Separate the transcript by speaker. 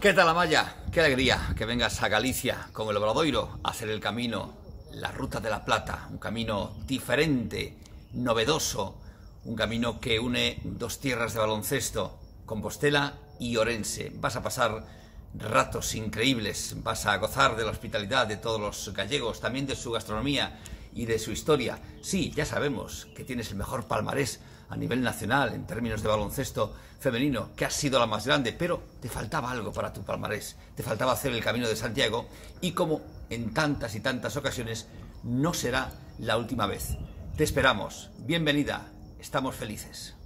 Speaker 1: ¿Qué tal, Amaya? Qué alegría que vengas a Galicia con el Obradoiro a hacer el camino, la Ruta de la Plata, un camino diferente, novedoso, un camino que une dos tierras de baloncesto, Compostela y Orense. Vas a pasar ratos increíbles, vas a gozar de la hospitalidad de todos los gallegos, también de su gastronomía y de su historia. Sí, ya sabemos que tienes el mejor palmarés a nivel nacional en términos de baloncesto femenino, que has sido la más grande, pero te faltaba algo para tu palmarés, te faltaba hacer el camino de Santiago y como en tantas y tantas ocasiones, no será la última vez. Te esperamos, bienvenida, estamos felices.